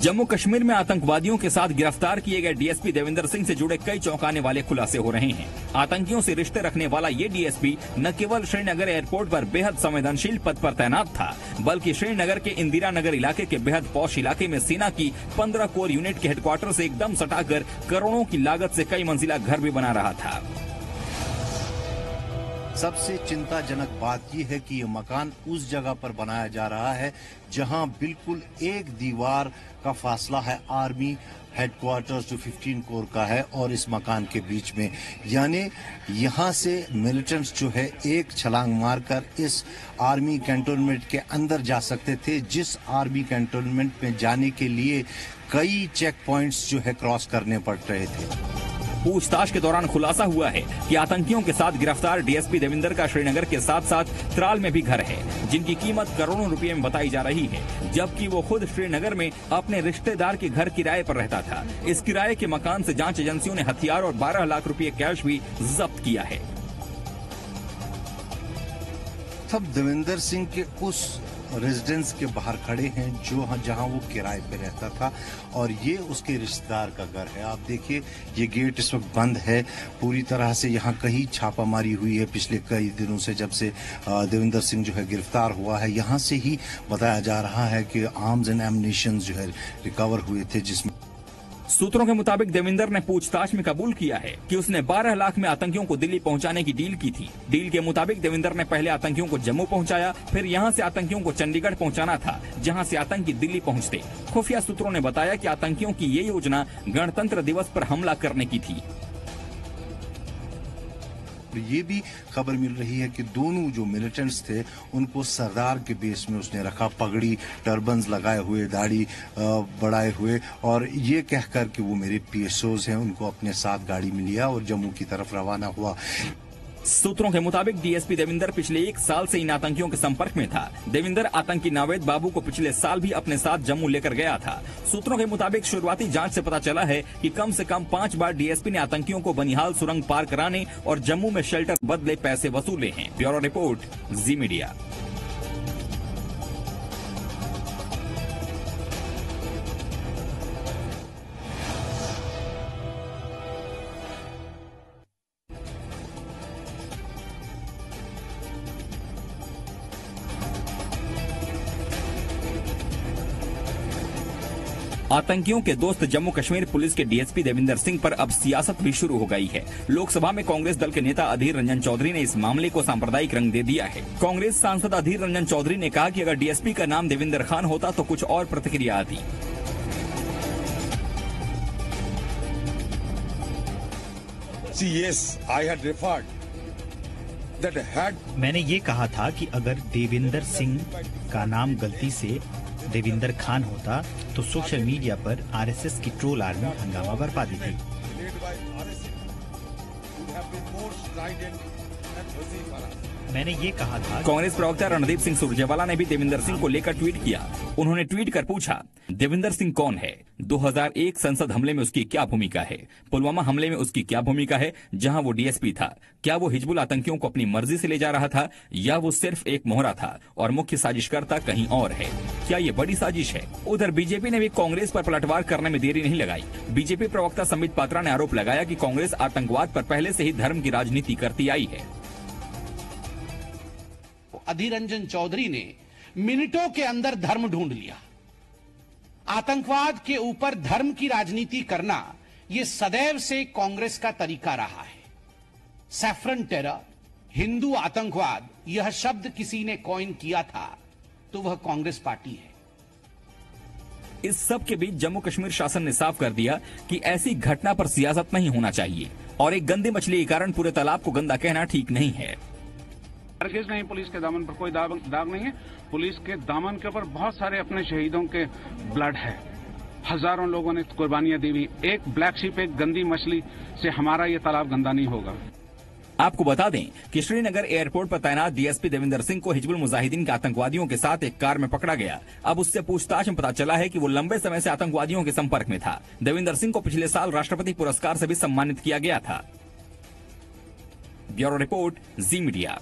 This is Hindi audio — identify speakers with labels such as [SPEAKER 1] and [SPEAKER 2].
[SPEAKER 1] जम्मू कश्मीर में आतंकवादियों के साथ गिरफ़्तार किए गए डीएसपी देवेंद्र सिंह से जुड़े कई चौंकाने वाले खुलासे हो रहे हैं। आतंकियों से रिश्ते रखने वाला ये डीएसपी न केवल श्रीनगर एयरपोर्ट पर बेहद संवेदनशील पद पर तैनात था, बल्कि श्रीनगर के इंदिरा नगर इलाके के बेहद पौष इलाके में सेना की 15 कोर यूनिट के हेडक्वार्टर से एकदम सटाकर करोड़ों की लागत से कई मंजिला घर भी बना रहा था।
[SPEAKER 2] सबसे चिंताजनक बात यह है कि ये मकान उस जगह पर बनाया जा रहा है जहाँ बिल्कुल एक दीवार का फासला है। आर्मी हेडक्वार्टर्स जो 15 कोर का है और इस मकान के बीच में। यानी यहाँ से मिलिटेंट्स जो है एक छलांग मारकर इस आर्मी कैंटोनमेंट के अंदर जा सकते थे, जिस आर्मी कैंटोनमेंट में जाने के लिए कई चेक पॉइंट्स जो है क्रॉस करने पड़ रहे थे।
[SPEAKER 1] पूछताछ के दौरान खुलासा हुआ है कि आतंकियों के साथ गिरफ़्तार डीएसपी देविंदर का श्रीनगर के साथ साथ त्राल में भी घर है, जिनकी कीमत करोड़ों रुपए में बताई जा रही है, जबकि वो खुद श्रीनगर में अपने रिश्तेदार के घर किराए पर रहता था। इस किराए के मकान से जाँच एजेंसियों ने हथियार और 12 लाख रुपए कैश भी जब्त किया है।
[SPEAKER 2] तब देवेंद्र सिंह के उस रेजिडेंस के बाहर खड़े हैं, जो जहाँ वो किराए पे रहता था। और ये उसके रिश्तेदार का घर है। आप देखिए, ये गेट इस वक्त बंद है। पूरी तरह से यहाँ कहीं छापामारी हुई है पिछले कई दिनों से, जब से देवेंद्र सिंह जो है गिरफ़्तार हुआ है। यहाँ से ही बताया जा रहा है कि आर्म्स एंड एमनेशन जो है रिकवर हुए थे, जिसमें
[SPEAKER 1] सूत्रों के मुताबिक देविंदर ने पूछताछ में कबूल किया है कि उसने 12 लाख में आतंकियों को दिल्ली पहुँचाने की डील की थी। डील के मुताबिक देविंदर ने पहले आतंकियों को जम्मू पहुँचाया, फिर यहाँ से आतंकियों को चंडीगढ़ पहुंचाना था, जहाँ से आतंकी दिल्ली पहुँचते। खुफिया सूत्रों ने बताया कि आतंकियों की ये योजना गणतंत्र दिवस आरोप हमला करने की थी।
[SPEAKER 2] ये भी खबर मिल रही है कि दोनों जो मिलिटेंट्स थे, उनको सरदार के बेस में उसने रखा, पगड़ी टर्बन्स लगाए हुए, दाढ़ी बढ़ाए हुए, और ये कहकर कि वो मेरे पीएसओज हैं, उनको अपने साथ गाड़ी में लिया और जम्मू की तरफ़ रवाना हुआ।
[SPEAKER 1] सूत्रों के मुताबिक डीएसपी देविंदर पिछले एक साल से इन आतंकियों के संपर्क में था। देविंदर आतंकी नावेद बाबू को पिछले साल भी अपने साथ जम्मू लेकर गया था। सूत्रों के मुताबिक शुरुआती जाँच से पता चला है कि कम से कम पाँच बार डीएसपी ने आतंकियों को बनिहाल सुरंग पार कराने और जम्मू में शेल्टर बदले पैसे वसूले हैं। Bureau report, Zee media. आतंकियों के दोस्त जम्मू कश्मीर पुलिस के डीएसपी देविंदर सिंह पर अब सियासत भी शुरू हो गई है। लोकसभा में कांग्रेस दल के नेता अधीर रंजन चौधरी ने इस मामले को सांप्रदायिक रंग दे दिया है। कांग्रेस सांसद अधीर रंजन चौधरी ने कहा कि अगर डीएसपी का नाम देविंदर खान होता तो कुछ और प्रतिक्रिया आती।
[SPEAKER 3] See, yes, I had referred that had
[SPEAKER 4] मैंने ये कहा था कि अगर देविंदर सिंह का नाम गलती से देविंदर खान होता तो सोशल मीडिया पर आरएसएस की ट्रोल आर्मी हंगामा बरपा दी थी। मैंने ये कहा था
[SPEAKER 1] कांग्रेस प्रवक्ता रणदीप सिंह सुरजेवाला ने भी देविंदर सिंह को लेकर ट्वीट किया। उन्होंने ट्वीट कर पूछा, देविंदर सिंह कौन है? 2001 संसद हमले में उसकी क्या भूमिका है? पुलवामा हमले में उसकी क्या भूमिका है? जहाँ वो डीएसपी था, क्या वो हिजबुल आतंकियों को अपनी मर्ज़ी से ले जा रहा था, या वो सिर्फ़ एक मोहरा था और मुख्य साजिशकर्ता कहीं और है? क्या ये बड़ी साजिश है? उधर बीजेपी ने भी कांग्रेस पर पलटवार करने में देरी नहीं लगाई। बीजेपी प्रवक्ता संबित पात्रा ने आरोप लगाया कि कांग्रेस आतंकवाद पर पहले से ही धर्म की राजनीति करती आई है।
[SPEAKER 5] अधीर रंजन चौधरी ने मिनटों के अंदर धर्म ढूंढ लिया। आतंकवाद के ऊपर धर्म की राजनीति करना यह सदैव से कांग्रेस का तरीका रहा है। सैफरन टेरर हिंदू आतंकवाद, यह शब्द किसी ने कॉइन किया था तो वह कांग्रेस पार्टी है।
[SPEAKER 1] इस सब के बीच जम्मू कश्मीर शासन ने साफ़ कर दिया कि ऐसी घटना पर सियासत नहीं होना चाहिए, और एक गंदी मछली के कारण पूरे तालाब को गंदा कहना ठीक नहीं है।
[SPEAKER 6] हरगिज नहीं पुलिस के दामन पर कोई दाग, दाग नहीं है। पुलिस के दामन के ऊपर बहुत सारे अपने शहीदों के ब्लड है। हज़ारों लोगों ने कुर्बानियाँ दी हुई। एक ब्लैक शिप एक गंदी मछली से हमारा ये तालाब गंदा नहीं होगा।
[SPEAKER 1] आपको बता दें कि श्रीनगर एयरपोर्ट पर तैनात डीएसपी देविंदर सिंह को हिजबुल मुजाहिदीन के आतंकवादियों के साथ एक कार में पकड़ा गया। अब उससे पूछताछ में पता चला है कि वो लंबे समय से आतंकवादियों के संपर्क में था। देविंदर सिंह को पिछले साल राष्ट्रपति पुरस्कार से भी सम्मानित किया गया था। Bureau report Zee media.